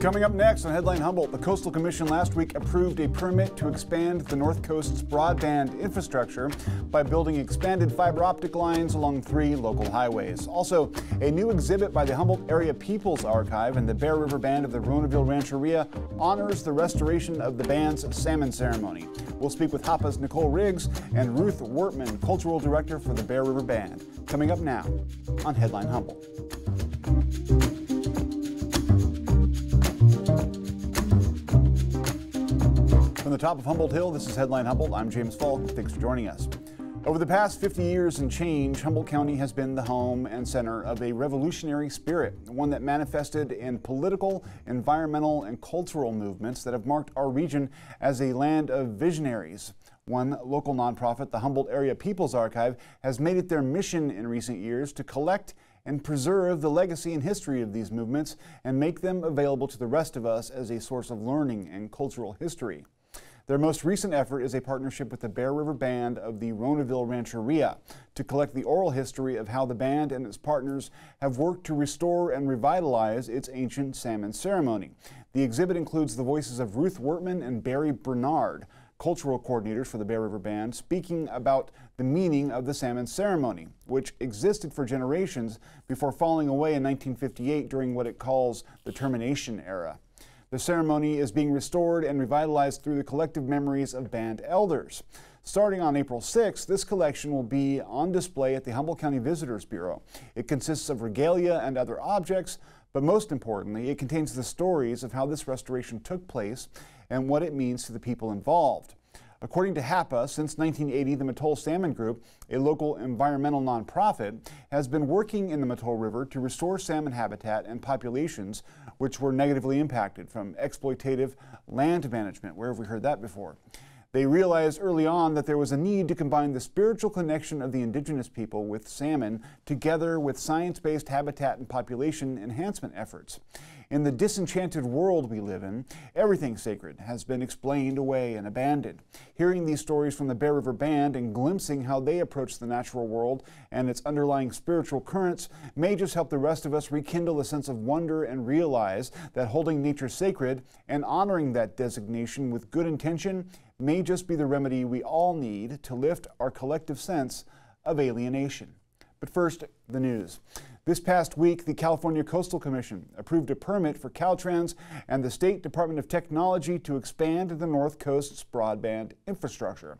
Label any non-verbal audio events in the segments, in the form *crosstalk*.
Coming up next on Headline Humboldt, the Coastal Commission last week approved a permit to expand the North Coast's broadband infrastructure by building expanded fiber optic lines along three local highways. Also, a new exhibit by the Humboldt Area People's Archive and the Bear River Band of the Rohnerville Rancheria honors the restoration of the band's salmon ceremony. We'll speak with HAPA's Nicole Riggs and Ruth Wortman, Cultural Director for the Bear River Band. Coming up now on Headline Humboldt. The top of Humboldt Hill, this is Headline Humboldt. I'm James Falk. Thanks for joining us. Over the past 50 years and change, Humboldt County has been the home and center of a revolutionary spirit, one that manifested in political, environmental, and cultural movements that have marked our region as a land of visionaries. One local nonprofit, the Humboldt Area People's Archive, has made it their mission in recent years to collect and preserve the legacy and history of these movements and make them available to the rest of us as a source of learning and cultural history. Their most recent effort is a partnership with the Bear River Band of the Rohnerville Rancheria to collect the oral history of how the band and its partners have worked to restore and revitalize its ancient salmon ceremony. The exhibit includes the voices of Ruth Wortman and Barry Bernard, cultural coordinators for the Bear River Band, speaking about the meaning of the salmon ceremony, which existed for generations before falling away in 1958 during what it calls the termination era. The ceremony is being restored and revitalized through the collective memories of band elders. Starting on April 6th, this collection will be on display at the Humboldt County Visitors Bureau. It consists of regalia and other objects, but most importantly, it contains the stories of how this restoration took place and what it means to the people involved. According to HAPA, since 1980, the Mattole Salmon Group, a local environmental nonprofit, has been working in the Mattole River to restore salmon habitat and populations which were negatively impacted from exploitative land management. Where have we heard that before? They realized early on that there was a need to combine the spiritual connection of the indigenous people with salmon together with science based habitat and population enhancement efforts. In the disenchanted world we live in, everything sacred has been explained away and abandoned. Hearing these stories from the Bear River Band and glimpsing how they approach the natural world and its underlying spiritual currents may just help the rest of us rekindle a sense of wonder and realize that holding nature sacred and honoring that designation with good intention may just be the remedy we all need to lift our collective sense of alienation. But first, the news. This past week, the California Coastal Commission approved a permit for Caltrans and the State Department of Technology to expand the North Coast's broadband infrastructure.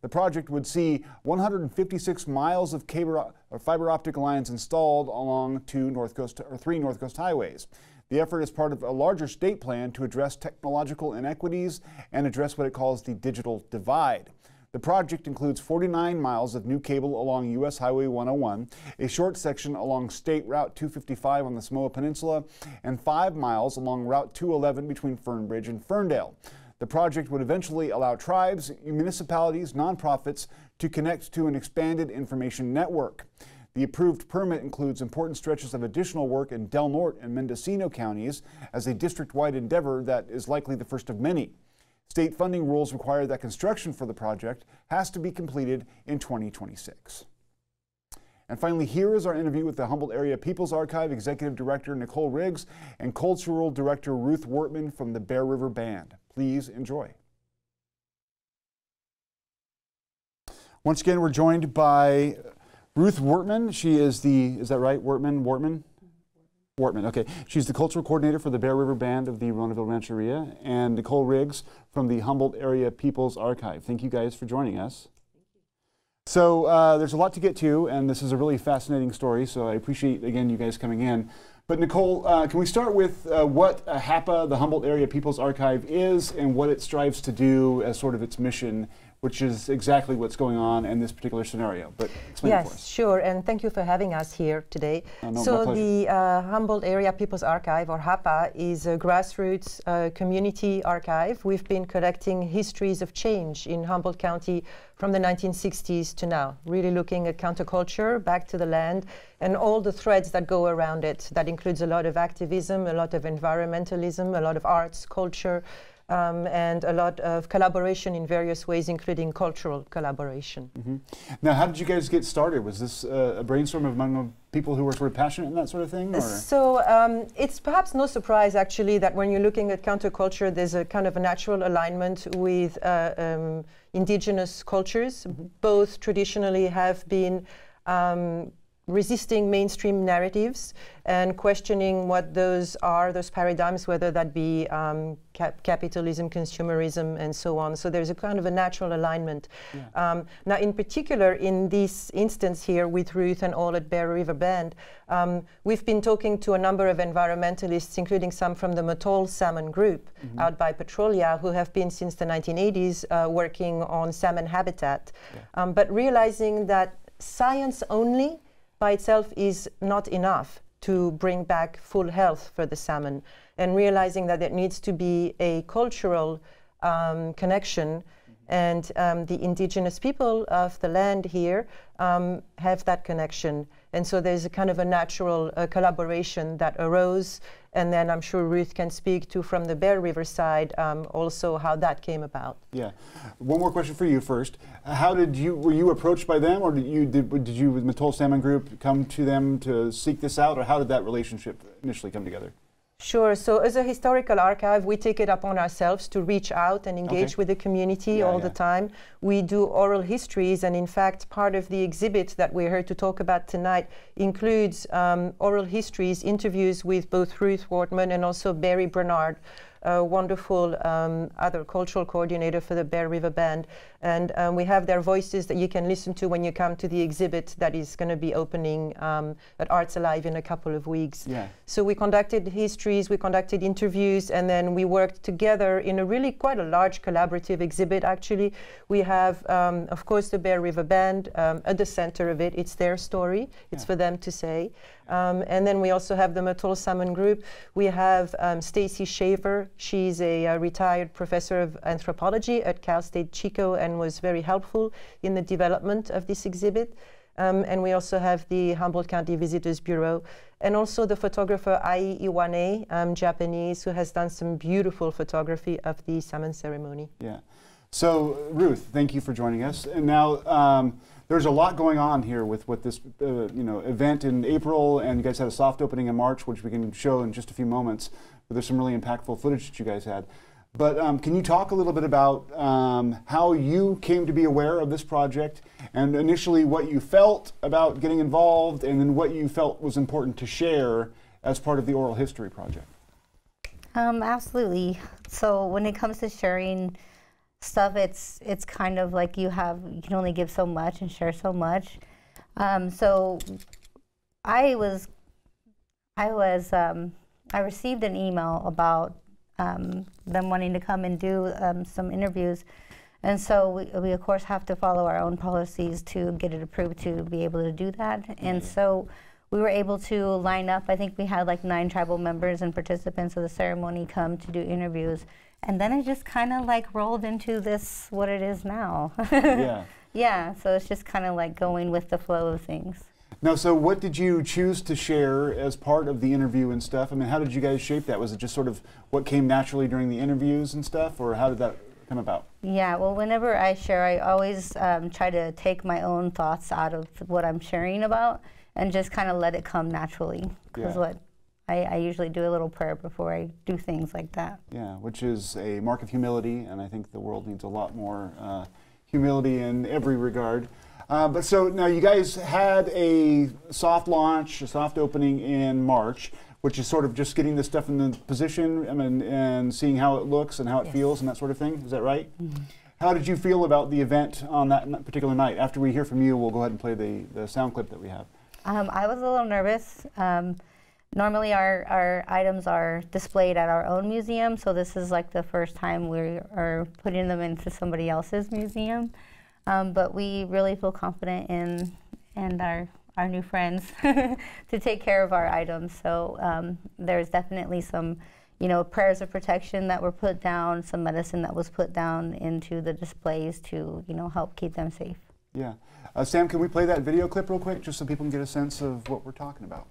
The project would see 156 miles of fiber optic lines installed along two North Coast or three North Coast highways. The effort is part of a larger state plan to address technological inequities and address what it calls the digital divide. The project includes 49 miles of new cable along U.S. Highway 101, a short section along State Route 255 on the Samoa Peninsula, and five miles along Route 211 between Fernbridge and Ferndale. The project would eventually allow tribes, municipalities, nonprofits to connect to an expanded information network. The approved permit includes important stretches of additional work in Del Norte and Mendocino counties as a district-wide endeavor that is likely the first of many. State funding rules require that construction for the project has to be completed in 2026. And finally, here is our interview with the Humboldt Area People's Archive Executive Director Nicole Riggs and Cultural Director Ruth Wortman from the Bear River Band. Please enjoy. Once again, we're joined by Ruth Wortman. She is the, is that right, Wortman? Wortman? Wortman, okay. She's the cultural coordinator for the Bear River Band of the Rohnerville Rancheria, and Nicole Riggs from the Humboldt Area People's Archive. Thank you guys for joining us. So uh, there's a lot to get to, and this is a really fascinating story, so I appreciate, again, you guys coming in. But Nicole, uh, can we start with uh, what HAPA, the Humboldt Area People's Archive, is and what it strives to do as sort of its mission which is exactly what's going on in this particular scenario. But explain yes, it for us. sure, and thank you for having us here today. Uh, no, so the uh, Humboldt Area People's Archive, or HAPA, is a grassroots uh, community archive. We've been collecting histories of change in Humboldt County from the 1960s to now, really looking at counterculture, back to the land, and all the threads that go around it. That includes a lot of activism, a lot of environmentalism, a lot of arts, culture, um, and a lot of collaboration in various ways, including cultural collaboration. Mm -hmm. Now, how did you guys get started? Was this uh, a brainstorm among people who were sort of passionate in that sort of thing? Or? So um, it's perhaps no surprise, actually, that when you're looking at counterculture, there's a kind of a natural alignment with uh, um, indigenous cultures. Mm -hmm. Both traditionally have been um, resisting mainstream narratives and questioning what those are, those paradigms, whether that be um, cap capitalism, consumerism, and so on. So there's a kind of a natural alignment. Yeah. Um, now, in particular, in this instance here with Ruth and all at Bear River Band, um, we've been talking to a number of environmentalists, including some from the Mattole Salmon Group mm -hmm. out by Petrolia, who have been since the 1980s uh, working on salmon habitat, yeah. Um, but realizing that science only by itself is not enough to bring back full health for the salmon and realizing that there needs to be a cultural um, connection and um, the indigenous people of the land here um, have that connection. And so there's a kind of a natural uh, collaboration that arose. And then I'm sure Ruth can speak to from the Bear River side um, also how that came about. Yeah. One more question for you first. How did you, were you approached by them or did you, did, did you with Mattole Salmon Group come to them to seek this out or how did that relationship initially come together? Sure. So as a historical archive, we take it upon ourselves to reach out and engage okay. with the community yeah, all yeah. the time. We do oral histories, and in fact, part of the exhibit that we're here to talk about tonight includes um, oral histories, interviews with both Ruth Wortman and also Barry Bernard, a wonderful um, other cultural coordinator for the Bear River Band. And um, we have their voices that you can listen to when you come to the exhibit that is going to be opening um, at Arts Alive in a couple of weeks. Yeah. So we conducted histories, we conducted interviews, and then we worked together in a really quite a large collaborative exhibit, actually. We have, um, of course, the Bear River Band um, at the center of it. It's their story. It's yeah. for them to say. Um, and then we also have the Mattole Salmon Group. We have um, Stacy Shaver. She's a, a, retired professor of anthropology at Cal State Chico and was very helpful in the development of this exhibit. Um, and we also have the Humboldt County Visitors Bureau, and also the photographer Ai Iwane, um, Japanese, who has done some beautiful photography of the salmon ceremony. Yeah. So, Ruth, thank you for joining us. And now, um, there's a lot going on here with, with this uh, you know event in April, and you guys had a soft opening in March, which we can show in just a few moments. But there's some really impactful footage that you guys had. But um, can you talk a little bit about um, how you came to be aware of this project, and initially what you felt about getting involved, and then what you felt was important to share as part of the oral history project? Um, absolutely. So when it comes to sharing stuff, it's it's kind of like you have you can only give so much and share so much. Um, so I was I was um, I received an email about um, them wanting to come and do um, some interviews. And so we, we, of course, have to follow our own policies to get it approved to be able to do that. And so we were able to line up. I think we had like nine tribal members and participants of the ceremony come to do interviews. And then it just kind of like rolled into this, what it is now. *laughs* yeah. Yeah, so it's just kind of like going with the flow of things. Now, so what did you choose to share as part of the interview and stuff? I mean, how did you guys shape that? Was it just sort of what came naturally during the interviews and stuff, or how did that come about? Yeah, well, whenever I share, I always um, try to take my own thoughts out of what I'm sharing about and just kind of let it come naturally. Because yeah. what I, I, usually do a little prayer before I do things like that. Yeah, which is a mark of humility, and I think the world needs a lot more uh, humility in every regard. Uh, but so now you guys had a soft launch, a soft opening in March, which is sort of just getting this stuff in the position I mean, and seeing how it looks and how it yes. feels and that sort of thing. Is that right? Mm -hmm. How did you feel about the event on that particular night? After we hear from you, we'll go ahead and play the, the sound clip that we have. Um, I was a little nervous. Um, Normally our, our items are displayed at our own museum, so this is like the first time we are putting them into somebody else's museum. Um, but we really feel confident in, in our, our new friends *laughs* to take care of our items. So um, there's definitely some, you know, prayers of protection that were put down, some medicine that was put down into the displays to, you know, help keep them safe. Yeah. Uh, Sam, can we play that video clip real quick just so people can get a sense of what we're talking about?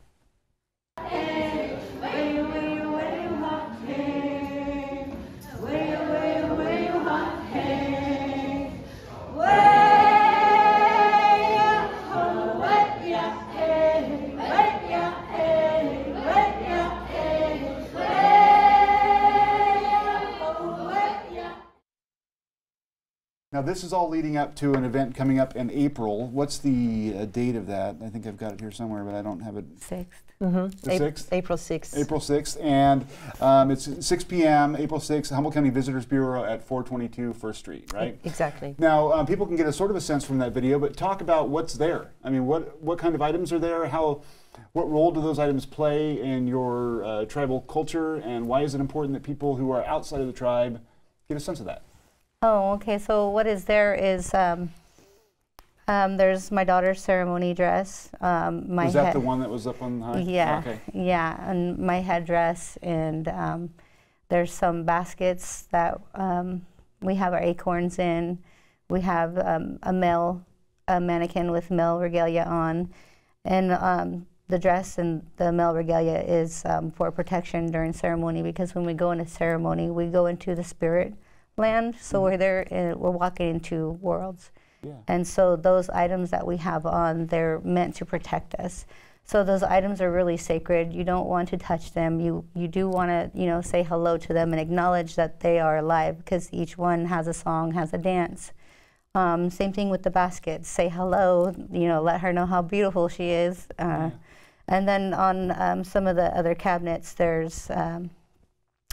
This is all leading up to an event coming up in April. What's the uh, date of that? I think I've got it here somewhere, but I don't have it. Sixth. Mm-hmm. The 6th? April 6th. April 6th. And um, it's 6 p.m., April 6th, Humboldt County Visitors Bureau at 422 First Street, right? Exactly. Now, um, people can get a sort of a sense from that video, but talk about what's there. I mean, what, what kind of items are there? How, what role do those items play in your uh, tribal culture? And why is it important that people who are outside of the tribe get a sense of that? Oh, okay. So what is there is um, um, there's my daughter's ceremony dress. Um, my was that head, the one that was up on high? Yeah, Okay. yeah, and my headdress, and um, there's some baskets that um, we have our acorns in. We have um, a male a mannequin with male regalia on, and um, the dress and the male regalia is um, for protection during ceremony because when we go into ceremony, we go into the spirit land, so we're there, and we're walking into worlds. Yeah. And so those items that we have on, they're meant to protect us. So those items are really sacred. You don't want to touch them. You you do want to you know say hello to them and acknowledge that they are alive because each one has a song, has a dance. Um, same thing with the baskets. Say hello. You know, let her know how beautiful she is. Uh, Yeah. And then on um, some of the other cabinets, there's um,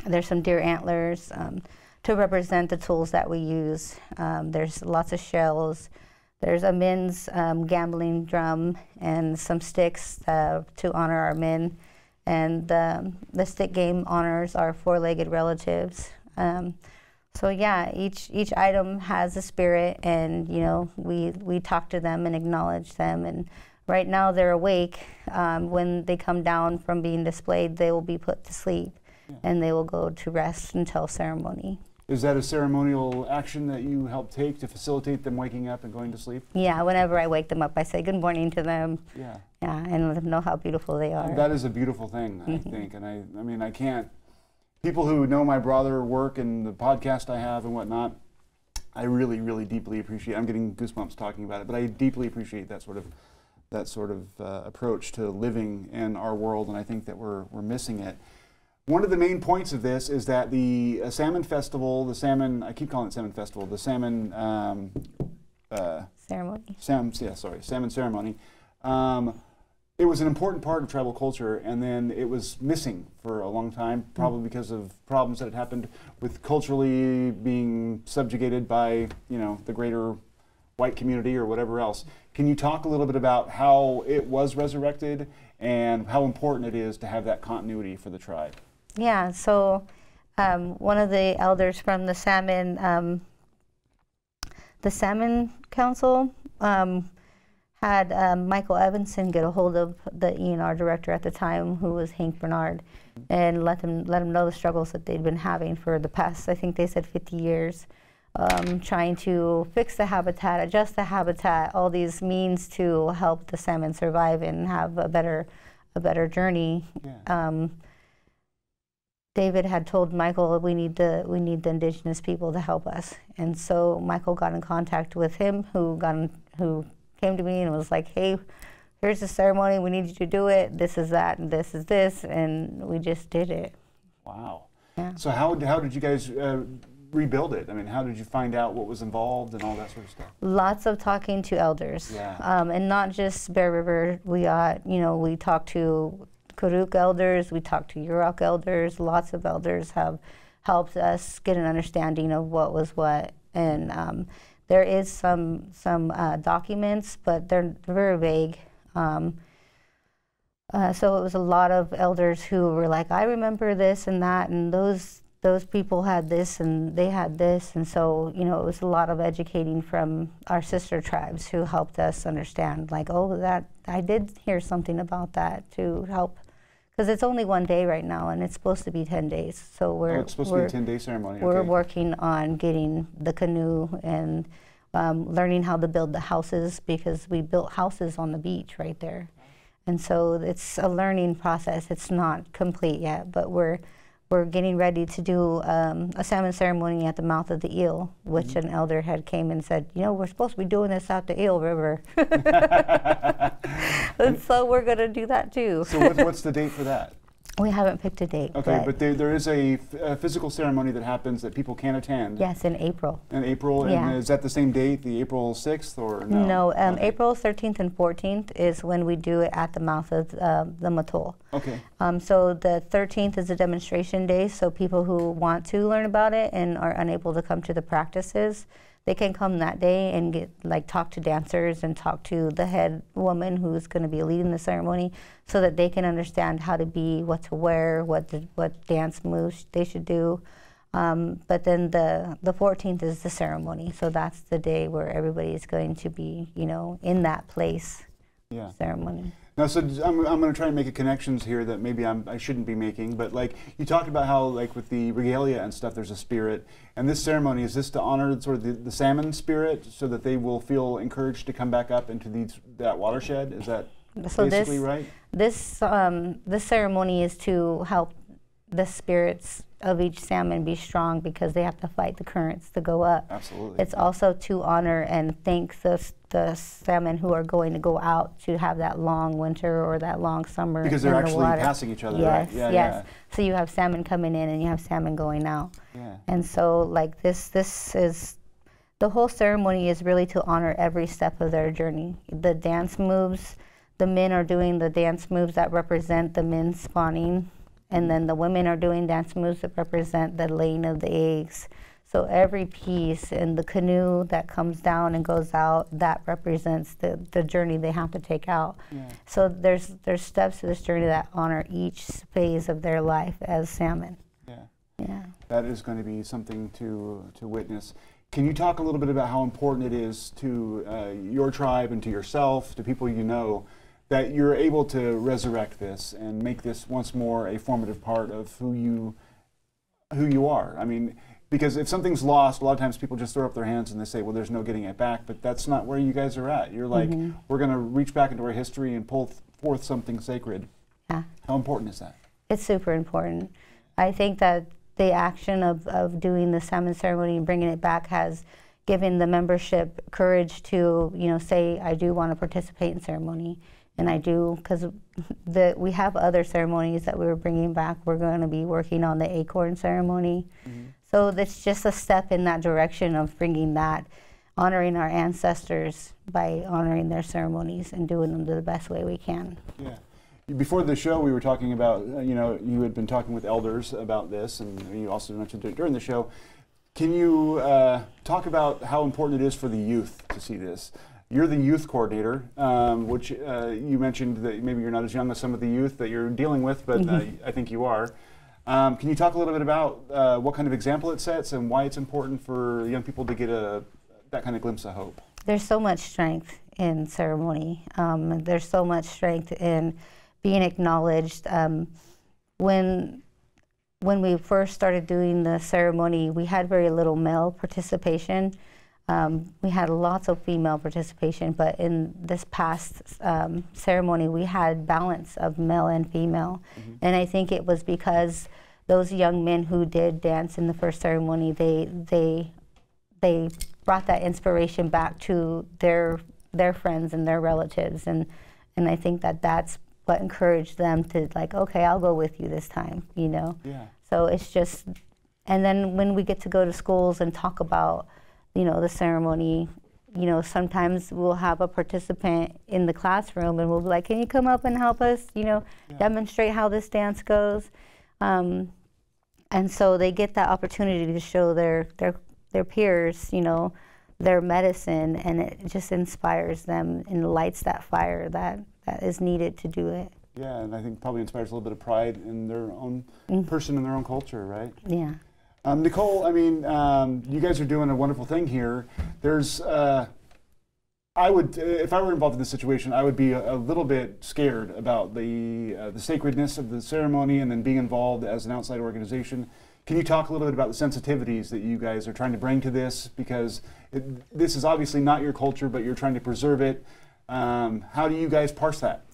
there's some deer antlers um, to represent the tools that we use. Um, there's lots of shells. There's a men's um, gambling drum and some sticks uh, to honor our men. And um, the stick game honors our four-legged relatives. Um, so yeah, each each item has a spirit, and you know we we talk to them and acknowledge them. And right now they're awake. Um, when they come down from being displayed, they will be put to sleep, and they will go to rest until ceremony. Is that a ceremonial action that you help take to facilitate them waking up and going to sleep? Yeah, whenever I wake them up, I say good morning to them. Yeah. Yeah, and let them know how beautiful they are. That is a beautiful thing, I Mm-hmm. think. And I, I mean, I can't. People who know my brother work and the podcast I have and whatnot, I really, really deeply appreciate. I'm getting goosebumps talking about it, but I deeply appreciate that sort of, that sort of uh, approach to living in our world, and I think that we're we're missing it. One of the main points of this is that the uh, salmon festival, the salmon, I keep calling it salmon festival, the salmon. Um, uh, ceremony. Sam, yeah, sorry, salmon ceremony. Um, it was an important part of tribal culture, and then it was missing for a long time, probably because of problems that had happened with culturally being subjugated by, you know, the greater white community or whatever else. Can you talk a little bit about how it was resurrected and how important it is to have that continuity for the tribe? Yeah, so um, one of the elders from the salmon, um, the salmon council, um, had um, Michael Evenson get a hold of the ENR director at the time, who was Hank Bernard, and let them let him know the struggles that they'd been having for the past, I think they said 50 years, um, trying to fix the habitat, adjust the habitat, all these means to help the salmon survive and have a better a better journey. Yeah. David had told Michael we need the we need the indigenous people to help us, and so Michael got in contact with him, who got in, who came to me and was like, "Hey, here's the ceremony. We need you to do it. This is that, and this is this," and we just did it. Wow. Yeah. So how, how did you guys uh, rebuild it? I mean, how did you find out what was involved and all that sort of stuff? Lots of talking to elders, Yeah. um, and not just Bear River. We got you know we talked to Karuk elders, we talked to Yurok elders. Lots of elders have helped us get an understanding of what was what, and um, there is some some uh, documents, but they're very vague. Um, uh, so it was a lot of elders who were like, I remember this and that, and those those people had this and they had this, and so you know it was a lot of educating from our sister tribes who helped us understand, like, oh, that I did hear something about that to help, because it's only one day right now, and it's supposed to be ten days. So we're oh, it's supposed to we're, be a 10 day ceremony. we're okay. working on getting the canoe and um, learning how to build the houses because we built houses on the beach right there. And so it's a learning process. It's not complete yet, but we're we're getting ready to do um, a salmon ceremony at the mouth of the eel, which Mm-hmm. an elder had came and said, you know, we're supposed to be doing this out the Eel River. *laughs* *laughs* and so we're going to do that too. so what, what's the date for that? We haven't picked a date. Okay, but, but there, there is a, physical ceremony that happens that people can attend. Yes, in April. In April, yeah. and is that the same date, the April 6th, or no? No, um, okay. April 13th and 14th is when we do it at the mouth of uh, the Mattole. Okay. Um, so the 13th is a demonstration day, so people who want to learn about it and are unable to come to the practices, they can come that day and get like talk to dancers and talk to the head woman who's going to be leading the ceremony so that they can understand how to be what to wear what the, what dance moves they should do. Um, but then the the 14th is the ceremony so that's the day where everybody is going to be you know in that place. Yeah. ceremony now, so I'm, I'm going to try and make a connections here that maybe I'm, I should not be making, but like you talked about how like with the regalia and stuff, there's a spirit, and this ceremony is this to honor sort of the, the salmon spirit, so that they will feel encouraged to come back up into these that watershed. Is that so basically this, right? This um, this ceremony is to help the spirits of each salmon be strong because they have to fight the currents to go up. Absolutely. It's also to honor and thank the, the salmon who are going to go out to have that long winter or that long summer. Because they're actually the passing each other, yes, right? Yeah, yes. Yeah. So you have salmon coming in and you have salmon going out. Yeah. And so like this, this is the whole ceremony is really to honor every step of their journey. The dance moves, the men are doing the dance moves that represent the men spawning and then the women are doing dance moves that represent the laying of the eggs. So every piece in the canoe that comes down and goes out, that represents the, the journey they have to take out. Yeah. So there's there's steps to this journey that honor each phase of their life as salmon. Yeah. Yeah. That is going to be something to to witness. Can you talk a little bit about how important it is to uh, your tribe and to yourself, to people you know, that you're able to resurrect this and make this once more a formative part of who you who you are. I mean, because if something's lost, a lot of times people just throw up their hands and they say, "Well, there's no getting it back." But that's not where you guys are at. You're like, mm-hmm. we're going to reach back into our history and pull th- forth something sacred. Yeah. How important is that? It's super important. I think that the action of, of doing the salmon ceremony and bringing it back has given the membership courage to, you know, say, I do want to participate in ceremony and I do because the we have other ceremonies that we were bringing back. We're going to be working on the acorn ceremony, mm-hmm. so that's just a step in that direction of bringing that, honoring our ancestors by honoring their ceremonies and doing them the best way we can. Yeah. Before the show, we were talking about, uh, you know, you had been talking with elders about this, and you also mentioned it during the show. Can you uh, talk about how important it is for the youth to see this? You're the youth coordinator, um, which uh, you mentioned that maybe you're not as young as some of the youth that you're dealing with, but uh, mm-hmm. I think you are. Um, can you talk a little bit about uh, what kind of example it sets and why it's important for young people to get a that kind of glimpse of hope? There's so much strength in ceremony. Um, there's so much strength in being acknowledged. Um, when when we first started doing the ceremony, we had very little male participation. Um, we had lots of female participation, but in this past um, ceremony, we had balance of male and female. Mm-hmm. And I think it was because those young men who did dance in the first ceremony, they they they brought that inspiration back to their their friends and their relatives, and and I think that that's what encouraged them to like, okay, I'll go with you this time, you know. Yeah. So it's just, and then when we get to go to schools and talk about you know, the ceremony, you know, sometimes we'll have a participant in the classroom and we'll be like, can you come up and help us, you know, yeah. demonstrate how this dance goes? Um, and so they get that opportunity to show their, their, their peers, you know, their medicine and it just inspires them and lights that fire that, that is needed to do it. Yeah, and I think probably inspires a little bit of pride in their own mm-hmm. person and their own culture, right? Yeah. Um, Nicole, I mean, um, you guys are doing a wonderful thing here. There's, uh, I would, if I were involved in this situation, I would be a, a little bit scared about the uh, the sacredness of the ceremony and then being involved as an outside organization. Can you talk a little bit about the sensitivities that you guys are trying to bring to this? Because it, this is obviously not your culture, but you're trying to preserve it. Um, how do you guys parse that?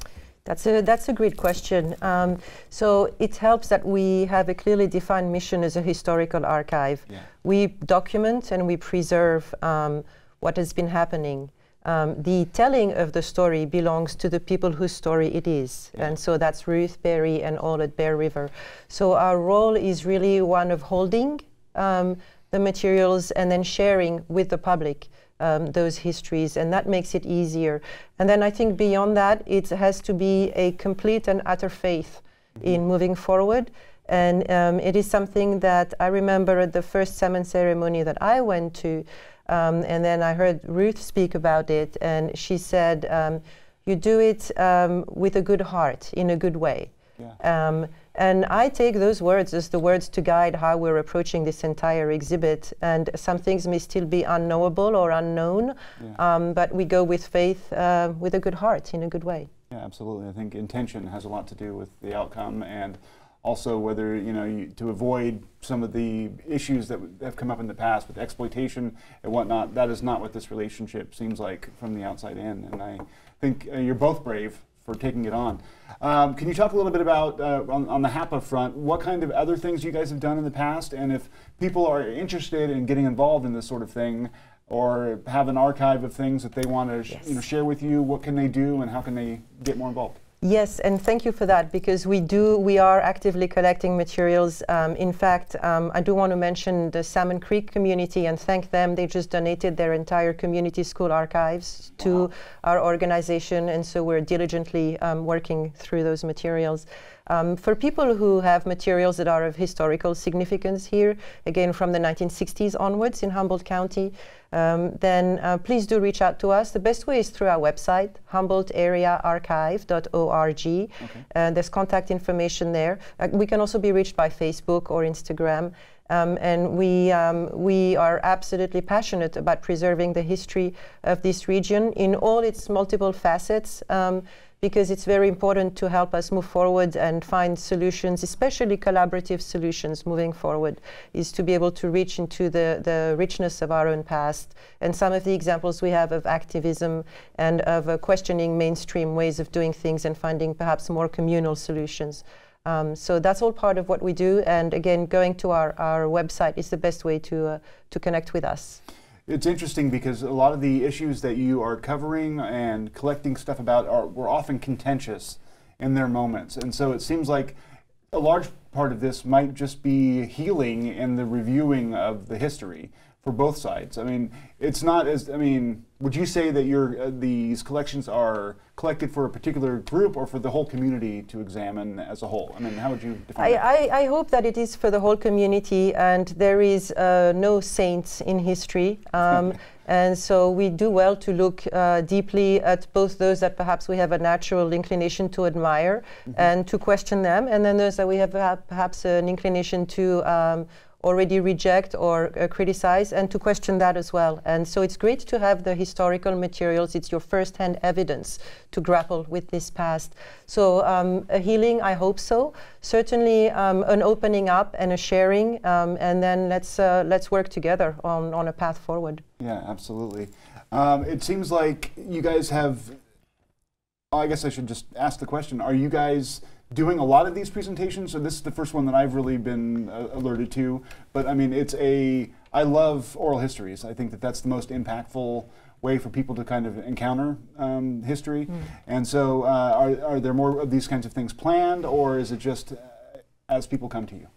That's a, that's a great question. Um, so it helps that we have a clearly defined mission as a historical archive. Yeah. We document and we preserve um, what has been happening. um, the telling of the story belongs to the people whose story it is. Yeah. And so that's Ruth, Barry and all at Bear River. So our role is really one of holding um, the materials and then sharing with the public um, those histories, and that makes it easier. And then I think beyond that, it has to be a complete and utter faith mm-hmm. in moving forward. And um, it is something that I remember at the first salmon ceremony that I went to. Um, and then I heard Ruth speak about it, and she said, um, You do it um, with a good heart, in a good way. Yeah. And I take those words as the words to guide how we're approaching this entire exhibit. And some things may still be unknowable or unknown, yeah. um, but we go with faith, uh, with a good heart, in a good way. Yeah, absolutely. I think intention has a lot to do with the outcome and also whether you know you, to avoid some of the issues that have come up in the past with exploitation and whatnot. That is not what this relationship seems like from the outside in, and I think uh, you're both brave for taking it on. Um, can you talk a little bit about uh, on, on, the HAPA front? What kind of other things you guys have done in the past, and if people are interested in getting involved in this sort of thing? Or have an archive of things that they want to yes. you know, share with you. What can they do, and how can they get more involved? Yes, and thank you for that because we do, we are actively collecting materials. Um, in fact, um, I do want to mention the Salmon Creek community and thank them. They just donated their entire community school archives wow. to our organization, and so we're diligently um, working through those materials. Um, for people who have materials that are of historical significance here, again from the 1960s onwards in Humboldt County, um, then uh, please do reach out to us. The best way is through our website, humboldtareaarchive.org. Okay. Uh, there's contact information there. Uh, we can also be reached by Facebook or Instagram. Um, and we, um, we are absolutely passionate about preserving the history of this region in all its multiple facets. Um, because it's very important to help us move forward and find solutions, especially collaborative solutions moving forward, is to be able to reach into the, the richness of our own past. And some of the examples we have of activism and of uh, questioning mainstream ways of doing things and finding perhaps more communal solutions. Um, so that's all part of what we do. And again, going to our, our website is the best way to, uh, to connect with us. It's interesting because a lot of the issues that you are covering and collecting stuff about are were often contentious in their moments, and so it seems like a large part of this might just be healing in the reviewing of the history for both sides. I mean, it's not as I mean, would you say that your uh, these collections are collected for a particular group or for the whole community to examine as a whole? I mean, how would you define I, I, I hope that it is for the whole community, and there is uh, no saints in history. Um, *laughs* and so we do well to look uh, deeply at both those that perhaps we have a natural inclination to admire mm -hmm. and to question them, and then those that we have perhaps an inclination to um, already reject or uh, criticize and to question that as well. And so it's great to have the historical materials. It's your first-hand evidence to grapple with this past. So um, a healing, I hope so. Certainly um, an opening up and a sharing, um, and then let's uh, let's work together on, on a path forward. Yeah, absolutely. Um, it seems like you guys have. I guess I should just ask the question: Are you guys doing a lot of these presentations. So this is the first one that I've really been uh, alerted to. But I mean, it's a I love oral histories. I think that that's the most impactful way for people to kind of encounter um, history. Mm. And so, uh, are are there more of these kinds of things planned, or is it just uh, as people come to you?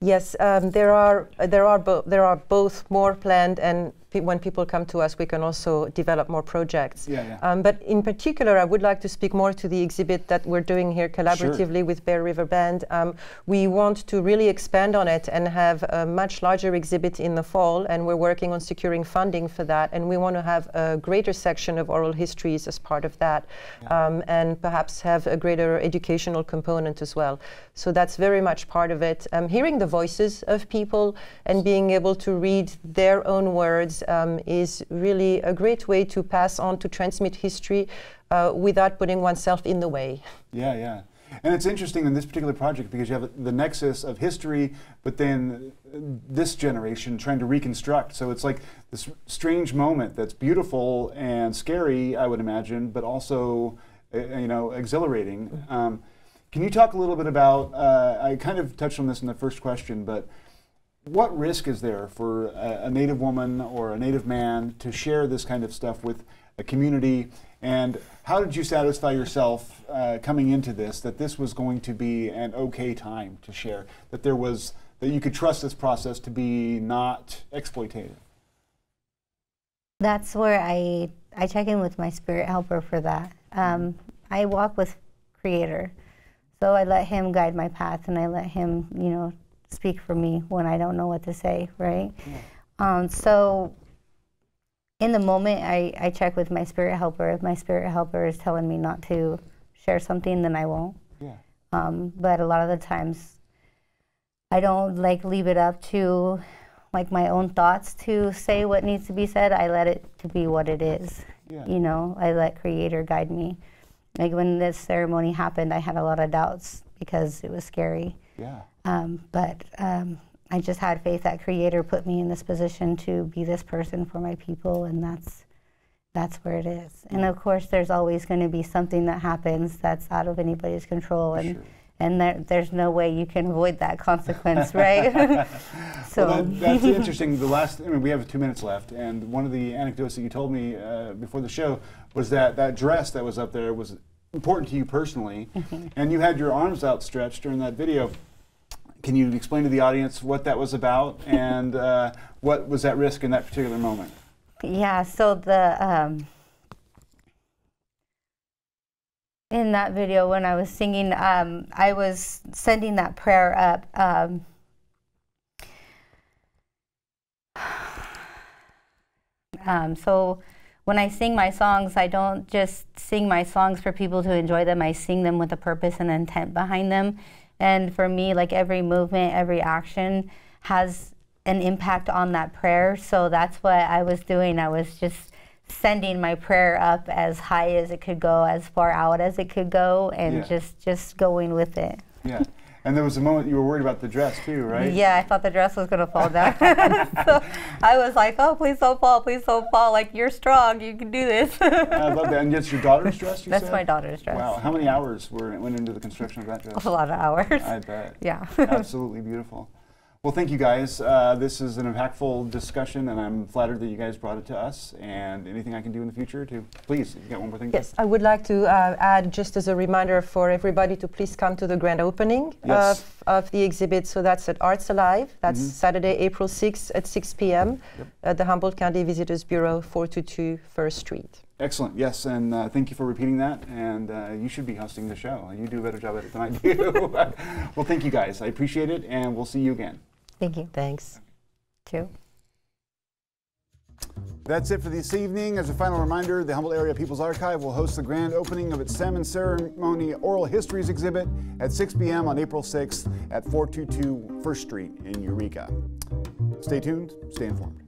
Yes, um, there are there are there are both more planned and pe when people come to us, we can also develop more projects. Yeah, yeah. Um, but in particular, I would like to speak more to the exhibit that we're doing here collaboratively sure. with Bear River Band. Um, we want to really expand on it and have a much larger exhibit in the fall, and we're working on securing funding for that. And we want to have a greater section of oral histories as part of that, yeah. um, and perhaps have a greater educational component as well. So that's very much part of it. Um, hearing the voices of people and being able to read their own words um, is really a great way to pass on, to transmit history uh, without putting oneself in the way. Yeah, yeah. And it's interesting in this particular project because you have the nexus of history, but then this generation trying to reconstruct. So it's like this strange moment that's beautiful and scary, I would imagine, but also, uh, you know, exhilarating. Mm-hmm. Um, can you talk a little bit about? Uh, I kind of touched on this in the first question, but what risk is there for a, a, Native woman or a Native man to share this kind of stuff with a community? And how did you satisfy yourself uh, coming into this that this was going to be an okay time to share? That there was that you could trust this process to be not exploitative? That's where I I check in with my spirit helper for that. Um, I walk with Creator, so I let Him guide my path, and I let Him, you know, speak for me when I don't know what to say, right? Yeah. Um, so in the moment, I, I check with my spirit helper. If my spirit helper is telling me not to share something, then I won't. Yeah. Um, but a lot of the times, I don't like leave it up to like my own thoughts to say what needs to be said. I let it to be what it is. Yeah. You know, I let Creator guide me. Like when this ceremony happened, I had a lot of doubts because it was scary. Yeah. Um, but um, I just had faith that Creator put me in this position to be this person for my people, and that's that's where it is. And of course, there's always going to be something that happens that's out of anybody's control, and sure. and there, there's no way you can avoid that consequence, right? *laughs* *laughs* so well, that, that's *laughs* interesting. The last, I mean, we have two minutes left, and one of the anecdotes that you told me uh, before the show was that that dress that was up there was important to you personally, mm-hmm. and you had your arms outstretched during that video. Can you explain to the audience what that was about *laughs* and uh, what was at risk in that particular moment? Yeah, so the um, in that video when I was singing, um, I was sending that prayer up. Um, *sighs* um, so when I sing my songs, I don't just sing my songs for people to enjoy them. I sing them with a purpose and intent behind them. And for me, like every movement, every action has an impact on that prayer. So that's what I was doing. I was just sending my prayer up as high as it could go, as far out as it could go, and yeah. just just going with it. Yeah. *laughs* And there was a moment you were worried about the dress too, right? Yeah, I thought the dress was going to fall down. *laughs* so I was like, "Oh, please don't fall! Please don't fall! Like you're strong, you can do this." I love that. And it's your daughter's dress. That's said? my daughter's dress. Wow, how many hours were went into the construction of that dress? A lot of hours. I bet. Yeah. *laughs* Absolutely beautiful. Well, thank you guys. Uh, this is an impactful discussion, and I'm flattered that you guys brought it to us. And anything I can do in the future to please, you got one more thing? Yes, I would like to uh, add just as a reminder for everybody to please come to the grand opening yes. of, of the exhibit. So that's at Arts Alive. That's mm-hmm. Saturday, April 6th at 6 p.m. Yep. at the Humboldt County Visitors Bureau, 422 First Street. Excellent. Yes, and uh, thank you for repeating that. And uh, you should be hosting the show. You do a better job at it than I do. *laughs* well, thank you guys. I appreciate it, and we'll see you again. Thank you. Thanks. Two. That's it for this evening. As a final reminder, the Humboldt Area People's Archive will host the grand opening of its Salmon Ceremony Oral Histories exhibit at 6 p.m. on April 6th at 422 First Street in Eureka. Stay tuned, stay informed.